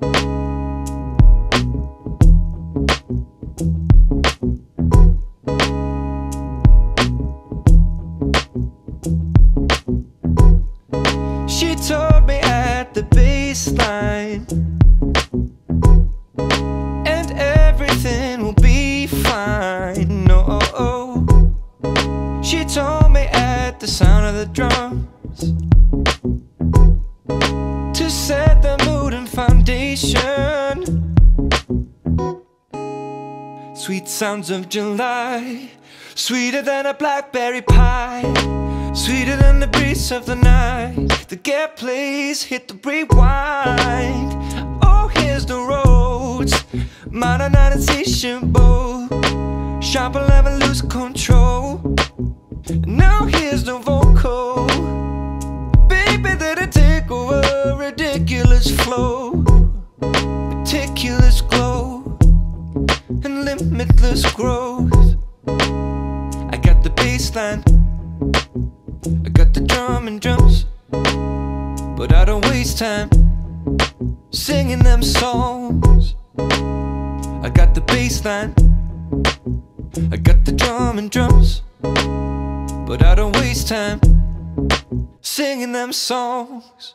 She told me at the And everything will be fine, no. She told me at the sound of the drums. Foundation. Sweet sounds of July, sweeter than a blackberry pie, sweeter than the breeze of the night. The get please hit the rewind. Oh, here's the roads, modernization boat, sharp level lose control. Now here's the vocal, ridiculous flow, meticulous glow and limitless growth. I got the bass line, I got the drum and drums, but I don't waste time singing them songs. I got the bass line, I got the drum and drums, but I don't waste time singing them songs.